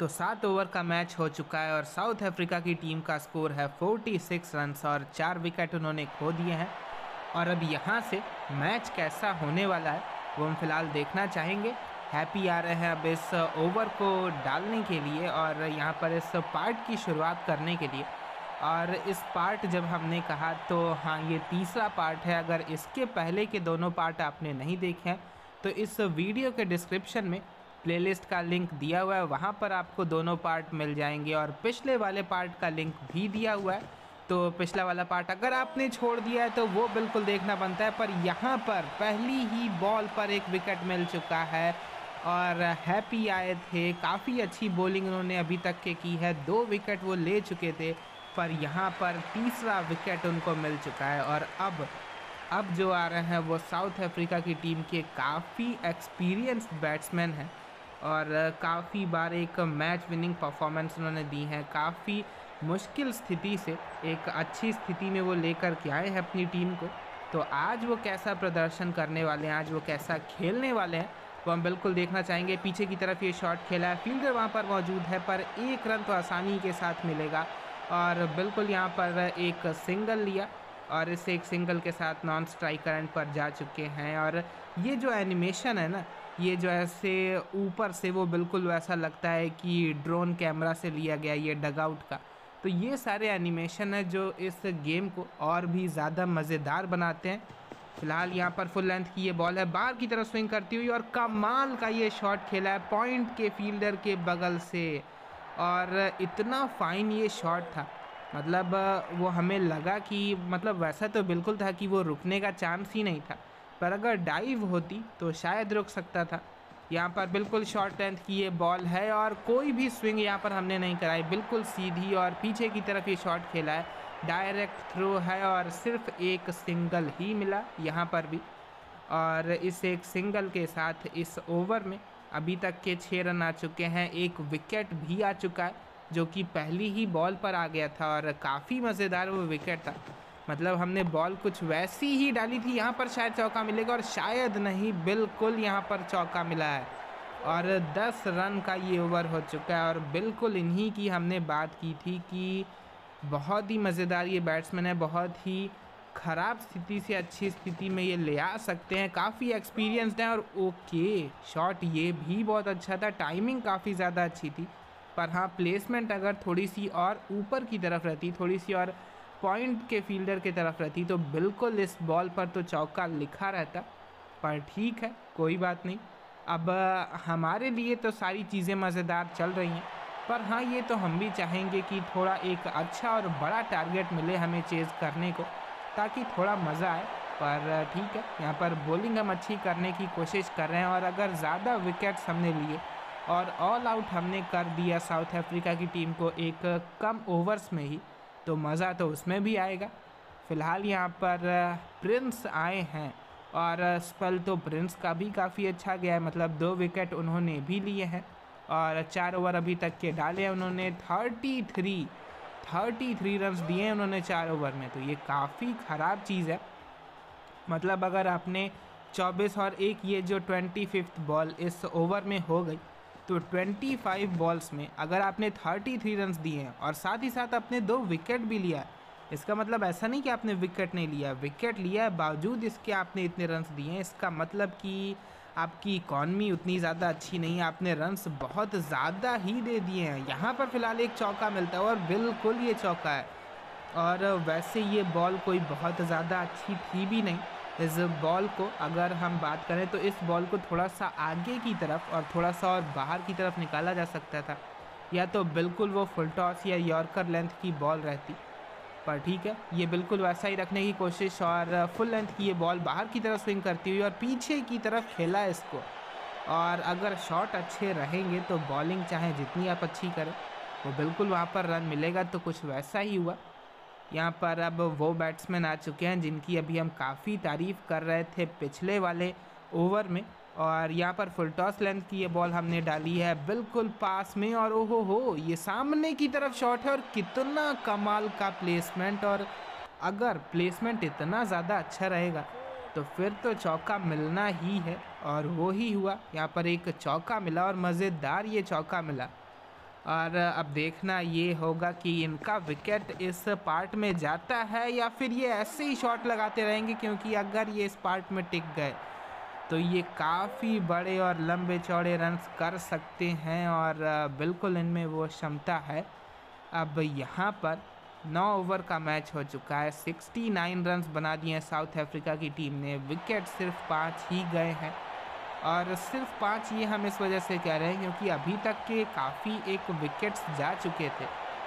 तो सात ओवर का मैच हो चुका है और साउथ अफ्रीका की टीम का स्कोर है 46 रन्स और चार विकेट उन्होंने खो दिए हैं। और अब यहाँ से मैच कैसा होने वाला है, वो हम फ़िलहाल देखना चाहेंगे। हैप्पी आ रहे हैं अब इस ओवर को डालने के लिए और यहाँ पर इस पार्ट की शुरुआत करने के लिए। और इस पार्ट जब हमने कहा तो हाँ ये तीसरा पार्ट है, अगर इसके पहले के दोनों पार्ट आपने नहीं देखे हैं तो इस वीडियो के डिस्क्रिप्शन में प्लेलिस्ट का लिंक दिया हुआ है, वहाँ पर आपको दोनों पार्ट मिल जाएँगे और पिछले वाले पार्ट का लिंक भी दिया हुआ है। तो पिछला वाला पार्ट अगर आपने छोड़ दिया है तो वो बिल्कुल देखना बनता है, पर यहाँ पर पहली ही बॉल पर एक विकेट मिल चुका है और हैप्पी आए थे। काफ़ी अच्छी बॉलिंग उन्होंने अभी तक के की है। दो विकेट वो ले चुके थे, पर यहाँ पर तीसरा विकेट उनको मिल चुका है और अब अब जो आ रहे हैं, वो साउथ अफ्रीका की टीम के काफ़ी एक्सपीरियंस्ड बैट्समैन हैं। और काफ़ी बार एक मैच विनिंग परफॉर्मेंस उन्होंने दी है। काफ़ी मुश्किल स्थिति से, एक अच्छी स्थिति में वो लेकर के आए हैं अपनी टीम को। तो आज वो कैसा प्रदर्शन करने वाले हैं, आज वो कैसा खेलने वाले हैं, वो हम बिल्कुल देखना चाहेंगे। पीछे की तरफ़ ये शॉट खेला है फील्डर वहाँ पर मौजूद है, पर एक रन तो आसानी के साथ मिलेगा। और बिल्कुल यहाँ पर एक सिंगल लिया और इसे एक सिंगल के साथ नॉन स्ट्राइक करंट पर जा चुके हैं। और ये जो एनिमेशन है ना ये जो ऐसे ऊपर से वो बिल्कुल वैसा लगता है कि ड्रोन कैमरा से लिया गया ये डगआउट का। तो ये सारे एनिमेशन है जो इस गेम को और भी ज़्यादा मज़ेदार बनाते हैं। फ़िलहाल यहाँ पर फुल लेंथ की ये बॉल है, बाहर की तरफ़ स्विंग करती हुई और कमाल का ये शॉट खेला है पॉइंट के फील्डर के बगल से। और इतना फाइन ये शॉट था मतलब वो हमें लगा कि मतलब वैसा तो बिल्कुल था कि वो रुकने का चांस ही नहीं था। पर अगर डाइव होती तो शायद रुक सकता था। यहाँ पर बिल्कुल शॉर्ट लेंथ की ये बॉल है और कोई भी स्विंग यहाँ पर हमने नहीं कराई। बिल्कुल सीधी और पीछे की तरफ़ ये शॉट खेला है। डायरेक्ट थ्रो है और सिर्फ़ एक सिंगल ही मिला यहाँ पर भी। और इस एक सिंगल के साथ इस ओवर में अभी तक के छः रन आ चुके हैं। एक विकेट भी आ चुका है, जो कि पहली ही बॉल पर आ गया था और काफ़ी मज़ेदार वो विकेट था। मतलब हमने बॉल कुछ वैसी ही डाली थी, यहाँ पर शायद चौका मिलेगा और शायद नहीं, बिल्कुल यहाँ पर चौका मिला है। और 10 रन का ये ओवर हो चुका है और बिल्कुल इन्हीं की हमने बात की थी कि बहुत ही मज़ेदार ये बैट्समैन है, बहुत ही ख़राब स्थिति से अच्छी स्थिति में ये ले आ सकते हैं। काफ़ी एक्सपीरियंसड हैं और ओके, शॉट ये भी बहुत अच्छा था, टाइमिंग काफ़ी ज़्यादा अच्छी थी। पर हाँ प्लेसमेंट अगर थोड़ी सी और ऊपर की तरफ़ रहती, थोड़ी सी और पॉइंट के फील्डर की तरफ़ रहती तो बिल्कुल इस बॉल पर तो चौका लिखा रहता, पर ठीक है, कोई बात नहीं। अब, हमारे लिए तो सारी चीज़ें मज़ेदार चल रही हैं, पर हाँ ये तो हम भी चाहेंगे कि थोड़ा एक अच्छा और बड़ा टारगेट मिले हमें चेज़ करने को, ताकि थोड़ा मज़ा आए, पर ठीक है, यहाँ पर बॉलिंग हम अच्छी करने की कोशिश कर रहे हैं, और अगर ज़्यादा विकेट्स हमने लिए, और ऑल आउट हमने कर दिया साउथ अफ्रीका की टीम को एक कम ओवर्स में ही तो मज़ा तो उसमें भी आएगा। फ़िलहाल यहाँ पर प्रिंस आए हैं और स्पेल तो प्रिंस का भी काफ़ी अच्छा गया है। मतलब दो विकेट उन्होंने भी लिए हैं और चार ओवर अभी तक के डाले हैं उन्होंने। Thirty three thirty three run दिए हैं उन्होंने चार ओवर में। तो ये काफ़ी ख़राब चीज़ है। मतलब अगर आपने 24 और एक ये जो ट्वेंटी फिफ्थ बॉल इस ओवर में हो गई तो 25 बॉल्स में अगर आपने 33 रन दिए हैं और साथ ही साथ आपने दो विकेट भी लिया है, इसका मतलब ऐसा नहीं कि आपने विकेट नहीं लिया। विकेट लिया बावजूद इसके आपने इतने रन्स दिए हैं, इसका मतलब कि आपकी इकॉनमी उतनी ज़्यादा अच्छी नहीं है। आपने रन्स बहुत ज़्यादा ही दे दिए हैं। यहाँ पर फ़िलहाल एक चौका मिलता है और बिल्कुल ये चौका है। और वैसे ये बॉल कोई बहुत ज़्यादा अच्छी थी भी नहीं। इस बॉल को अगर हम बात करें तो इस बॉल को थोड़ा सा आगे की तरफ़ और थोड़ा सा और बाहर की तरफ़ निकाला जा सकता था। या तो बिल्कुल वो फुल टॉस या यॉर्कर लेंथ की बॉल रहती। पर ठीक है, ये बिल्कुल वैसा ही रखने की कोशिश और फुल लेंथ की ये बॉल बाहर की तरफ़ स्विंग करती हुई और पीछे की तरफ़ खेला इसको। और अगर शॉट अच्छे रहेंगे तो बॉलिंग चाहे जितनी आप अच्छी करें, वो बिल्कुल वहाँ पर रन मिलेगा तो कुछ वैसा ही हुआ। यहाँ पर अब वो बैट्समैन आ चुके हैं जिनकी अभी हम काफ़ी तारीफ़ कर रहे थे पिछले वाले ओवर में। और यहाँ पर फुल टॉस लेंथ की ये बॉल हमने डाली है बिल्कुल पास में और ओहो हो ये सामने की तरफ़ शॉट है और कितना कमाल का प्लेसमेंट और अगर प्लेसमेंट इतना ज़्यादा अच्छा रहेगा तो फिर तो चौका मिलना ही है। और वो ही हुआ, यहाँ पर एक चौका मिला और मज़ेदार ये चौका मिला। और अब देखना ये होगा कि इनका विकेट इस पार्ट में जाता है या फिर ये ऐसे ही शॉट लगाते रहेंगे क्योंकि अगर ये इस पार्ट में टिक गए तो ये काफ़ी बड़े और लंबे चौड़े रन्स कर सकते हैं और बिल्कुल इनमें वो क्षमता है। अब यहाँ पर नौ ओवर का मैच हो चुका है। 69 रन्स बना दिए हैं साउथ अफ्रीका की टीम ने। विकेट सिर्फ़ पाँच ही गए हैं। और सिर्फ़ पाँच ये हम इस वजह से कह रहे हैं क्योंकि अभी तक के काफ़ी एक विकेट्स जा चुके थे।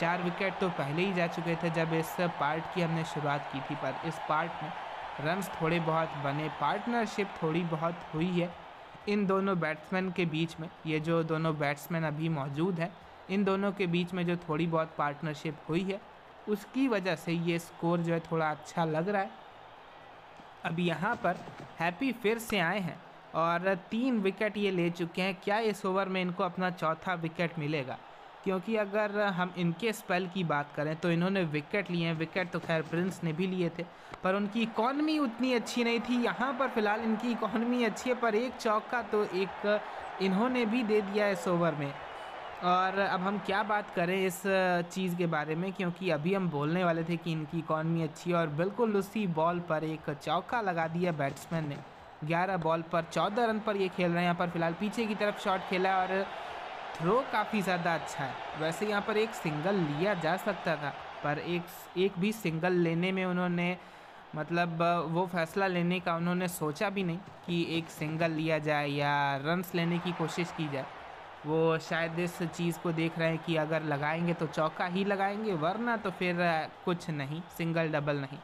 चार विकेट तो पहले ही जा चुके थे जब इस पार्ट की हमने शुरुआत की थी, पर इस पार्ट में रन्स थोड़े बहुत बने पार्टनरशिप थोड़ी बहुत हुई है। इन दोनों बैट्समैन के बीच में, ये जो दोनों बैट्समैन अभी मौजूद हैं, इन दोनों के बीच में जो थोड़ी बहुत पार्टनरशिप हुई है, उसकी वजह से ये स्कोर जो है थोड़ा अच्छा लग रहा है। अब यहाँ पर हैप्पी फिर से आए हैं। और तीन विकेट ये ले चुके हैं। क्या इस ओवर में इनको अपना चौथा विकेट मिलेगा? क्योंकि अगर हम इनके स्पेल की बात करें तो इन्होंने विकेट लिए हैं। विकेट तो खैर प्रिंस ने भी लिए थे, पर उनकी इकॉनमी उतनी अच्छी नहीं थी। यहाँ पर फ़िलहाल इनकी इकॉनमी अच्छी है, पर एक चौका तो एक इन्होंने भी दे दिया इस ओवर में। और अब हम क्या बात करें इस चीज़ के बारे में, क्योंकि अभी हम बोलने वाले थे कि इनकी इकॉनमी अच्छी है और बिल्कुल उसी बॉल पर एक चौका लगा दिया बैट्समैन ने। 11 बॉल पर 14 रन पर ये खेल रहे हैं। यहाँ पर फ़िलहाल पीछे की तरफ़ शॉट खेला और थ्रो काफ़ी ज़्यादा अच्छा है। वैसे यहाँ पर एक सिंगल लिया जा सकता था, पर एक एक भी सिंगल लेने में उन्होंने मतलब वो फैसला लेने का उन्होंने सोचा भी नहीं कि एक सिंगल लिया जाए या रन्स लेने की कोशिश की जाए। वो शायद इस चीज़ को देख रहे हैं कि अगर लगाएँगे तो चौका ही लगाएँगे, वरना तो फिर कुछ नहीं, सिंगल डबल नहीं।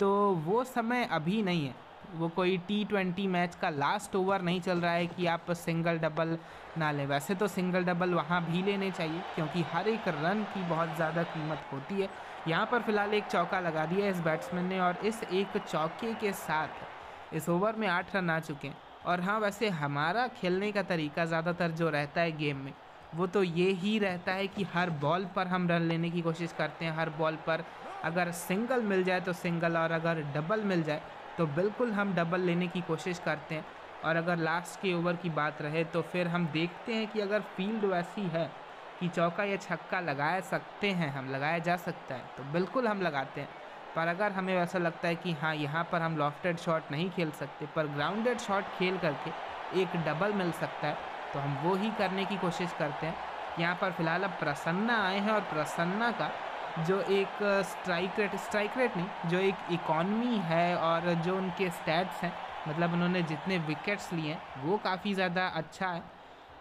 तो वो समय अभी नहीं है। वो कोई टी ट्वेंटी मैच का लास्ट ओवर नहीं चल रहा है कि आप सिंगल डबल ना लें। वैसे तो सिंगल डबल वहाँ भी लेने चाहिए, क्योंकि हर एक रन की बहुत ज़्यादा कीमत होती है। यहाँ पर फ़िलहाल एक चौका लगा दिया इस बैट्समैन ने और इस एक चौके के साथ इस ओवर में आठ रन आ चुके हैं। और हाँ वैसे हमारा खेलने का तरीका ज़्यादातर जो रहता है गेम में, वो तो ये ही रहता है कि हर बॉल पर हम रन लेने की कोशिश करते हैं। हर बॉल पर अगर सिंगल मिल जाए तो सिंगल और अगर डबल मिल जाए तो बिल्कुल हम डबल लेने की कोशिश करते हैं। और अगर लास्ट के ओवर की बात रहे तो फिर हम देखते हैं कि अगर फ़ील्ड वैसी है कि चौका या छक्का लगाया सकते हैं, हम लगाया जा सकता है तो बिल्कुल हम लगाते हैं। पर अगर हमें वैसा लगता है कि हाँ यहाँ पर हम लॉफ्टेड शॉट नहीं खेल सकते, पर ग्राउंडेड शॉट खेल करके एक डबल मिल सकता है तो हम वो ही करने की कोशिश करते हैं। यहाँ पर फ़िलहाल अब प्रसन्ना आए हैं और प्रसन्ना का जो एक स्ट्राइक रेट स्ट्राइक रेट नहीं, जो एक इकॉनमी है और जो उनके स्टैट्स हैं मतलब उन्होंने जितने विकेट्स लिए हैं, वो काफ़ी ज़्यादा अच्छा है।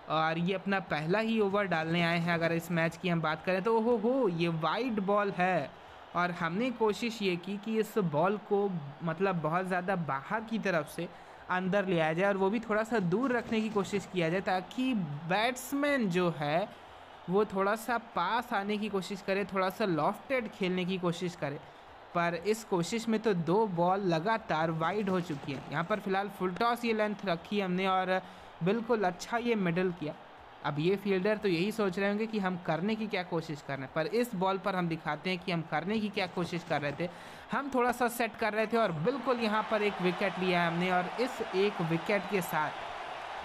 और ये अपना पहला ही ओवर डालने आए हैं, अगर इस मैच की हम बात करें तो ओहो हो ये वाइड बॉल है। और हमने कोशिश ये की कि इस बॉल को मतलब बहुत ज़्यादा बाहर की तरफ़ से अंदर ले आया जाए और वो भी थोड़ा सा दूर रखने की कोशिश किया जाए ताकि बैट्समैन जो है वो थोड़ा सा पास आने की कोशिश करे, थोड़ा सा लॉफ्टेड खेलने की कोशिश करे। पर इस कोशिश में तो दो बॉल लगातार वाइड हो चुकी है। यहाँ पर फ़िलहाल फुल टॉस ये लेंथ रखी हमने और बिल्कुल अच्छा ये मिडल किया। अब ये फील्डर तो यही सोच रहे होंगे कि हम करने की क्या कोशिश कर रहे हैं। पर इस बॉल पर हम दिखाते हैं कि हम करने की क्या कोशिश कर रहे थे। हम थोड़ा सा सेट कर रहे थे और बिल्कुल यहाँ पर एक विकेट लिया हमने और इस एक विकेट के साथ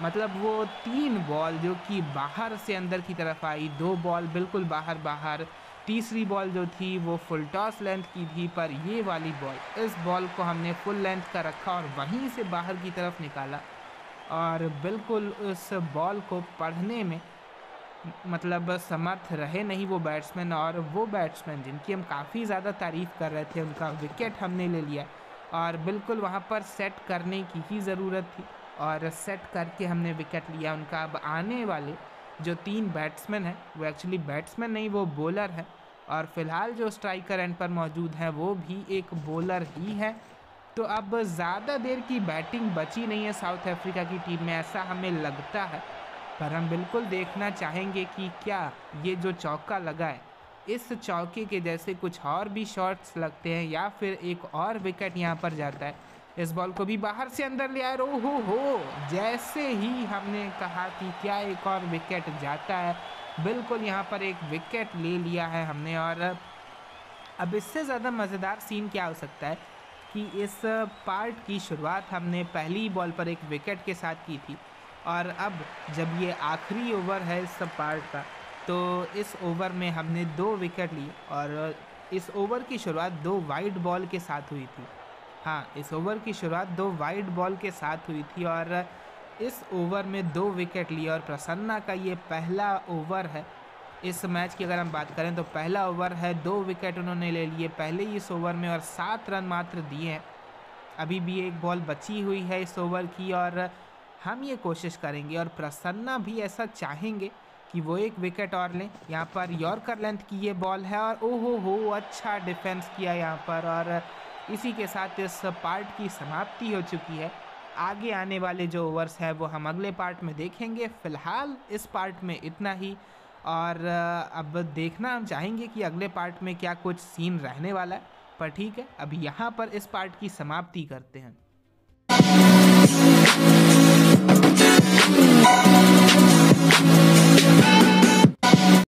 मतलब वो तीन बॉल जो कि बाहर से अंदर की तरफ़ आई, दो बॉल बिल्कुल बाहर बाहर, तीसरी बॉल जो थी वो फुल टॉस लेंथ की थी, पर ये वाली बॉल, इस बॉल को हमने फुल लेंथ का रखा और वहीं से बाहर की तरफ़ निकाला। और बिल्कुल उस बॉल को पढ़ने में मतलब समर्थ रहे नहीं वो बैट्समैन और वो बैट्समैन जिनकी हम काफ़ी ज़्यादा तारीफ़ कर रहे थे, उनका विकेट हमने ले लिया। और बिल्कुल वहाँ पर सेट करने की ही ज़रूरत थी। और सेट करके हमने विकेट लिया उनका। अब आने वाले जो तीन बैट्समैन हैं, वो एक्चुअली बैट्समैन नहीं, वो बॉलर है। और फ़िलहाल जो स्ट्राइकर एंड पर मौजूद हैं, वो भी एक बॉलर ही है। तो अब ज़्यादा देर की बैटिंग बची नहीं है साउथ अफ्रीका की टीम में, ऐसा हमें लगता है। पर हम बिल्कुल देखना चाहेंगे कि क्या ये जो चौका लगा है, इस चौके के जैसे कुछ और भी शॉट्स लगते हैं या फिर एक और विकेट यहाँ पर जाता है। इस बॉल को भी बाहर से अंदर ले आए हो हो, जैसे ही हमने कहा कि क्या एक और विकेट जाता है, बिल्कुल यहाँ पर एक विकेट ले लिया है हमने और अब इससे ज़्यादा मज़ेदार सीन क्या हो सकता है कि इस पार्ट की शुरुआत हमने पहली बॉल पर एक विकेट के साथ की थी और अब जब ये आखिरी ओवर है इस पार्ट का तो इस ओवर में हमने दो विकेट ली और इस ओवर की शुरुआत दो वाइड बॉल के साथ हुई थी। हाँ इस ओवर की शुरुआत दो वाइड बॉल के साथ हुई थी और इस ओवर में दो विकेट लिए और प्रसन्ना का ये पहला ओवर है। इस मैच की अगर हम बात करें तो पहला ओवर है, दो विकेट उन्होंने ले लिए पहले ही इस ओवर में और सात रन मात्र दिए हैं। अभी भी एक बॉल बची हुई है इस ओवर की और हम ये कोशिश करेंगे और प्रसन्ना भी ऐसा चाहेंगे कि वो एक विकेट और लें। यहाँ पर यॉर्कर लेंथ की ये बॉल है और ओहो हो अच्छा डिफेंस किया यहाँ पर और इसी के साथ इस पार्ट की समाप्ति हो चुकी है। आगे आने वाले जो ओवर्स है, वो हम अगले पार्ट में देखेंगे। फ़िलहाल इस पार्ट में इतना ही। और अब देखना हम चाहेंगे कि अगले पार्ट में क्या कुछ सीन रहने वाला है। पर ठीक है, अब यहाँ पर इस पार्ट की समाप्ति करते हैं।